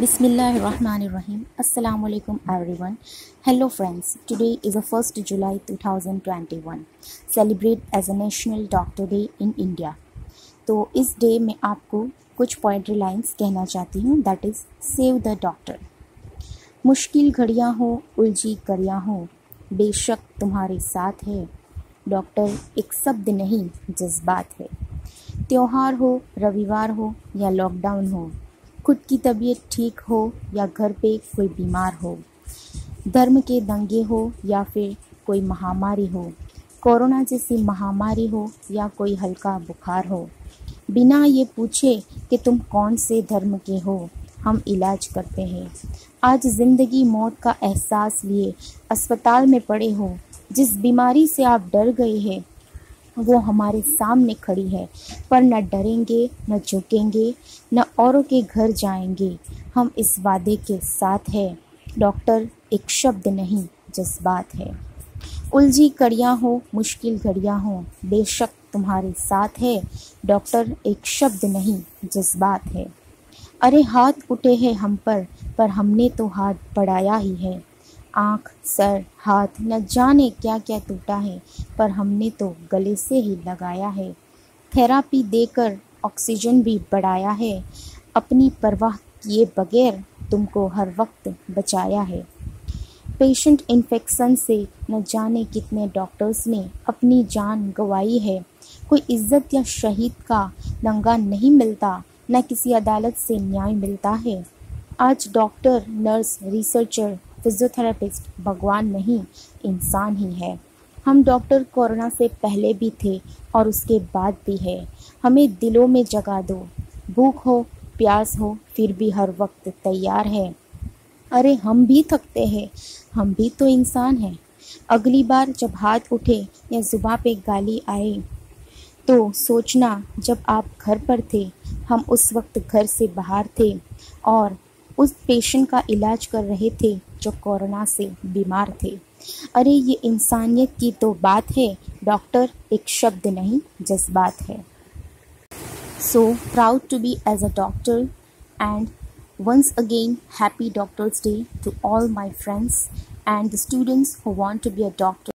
बिसमीम् Allam everyone hello friends today is a first July 2021 thousand twenty one celebrate as a national doctor day in India तो इस day में आपको कुछ poetry lines कहना चाहती हूँ that is save the doctor मुश्किल घड़ियाँ हो, उलझी घड़ियाँ हो, बेशक तुम्हारे साथ है। डॉक्टर एक शब्द नहीं, जज्बात है। त्यौहार हो, रविवार हो या लॉकडाउन हो खुद की तबीयत ठीक हो या घर पे कोई बीमार हो, धर्म के दंगे हो या फिर कोई महामारी हो, कोरोना जैसी महामारी हो या कोई हल्का बुखार हो, बिना ये पूछे कि तुम कौन से धर्म के हो, हम इलाज करते हैं। आज ज़िंदगी मौत का एहसास लिए अस्पताल में पड़े हो, जिस बीमारी से आप डर गए हैं वो हमारे सामने खड़ी है। पर न डरेंगे, न झुकेंगे, न औरों के घर जाएँगे। हम इस वादे के साथ है। डॉक्टर, एक शब्द नहीं, जज्बात है। उलझी कड़ियाँ हो, मुश्किल घड़ियाँ हो, बेशक तुम्हारे साथ है। डॉक्टर, एक शब्द नहीं, जज्बात है। अरे हाथ उठे हैं हम पर पर हमने तो हाथ बढ़ाया ही है। आँख, सर, हाथ न जाने क्या क्या टूटा है, पर हमने तो गले से ही लगाया है। थेरापी देकर ऑक्सीजन भी बढ़ाया है। अपनी परवाह किए बगैर तुमको हर वक्त बचाया है। पेशेंट इन्फेक्शन से न जाने कितने डॉक्टर्स ने अपनी जान गंवाई है। कोई इज़्ज़त या शहीद का दंगा नहीं मिलता, न किसी अदालत से न्याय मिलता है। आज डॉक्टर, नर्स, रिसर्चर फिजियोथेरेपिस्ट भगवान नहीं, इंसान ही है। हम डॉक्टर कोरोना से पहले भी थे और उसके बाद भी है। हमें दिलों में जगा दो। भूख हो, प्यास हो, फिर भी हर वक्त तैयार है। अरे, हम भी थकते हैं। हम भी तो इंसान हैं। अगली बार जब हाथ उठे या जुबा पे गाली आए तो सोचना, जब आप घर पर थे, हम उस वक्त घर से बाहर थे और उस पेशेंट का इलाज कर रहे थे जो कोरोना से बीमार थे। अरे, ये इंसानियत की तो बात है। डॉक्टर, एक शब्द नहीं, जज्बात है। So proud to be as a doctor and once again happy doctors day to all my friends and the students who want to be a doctor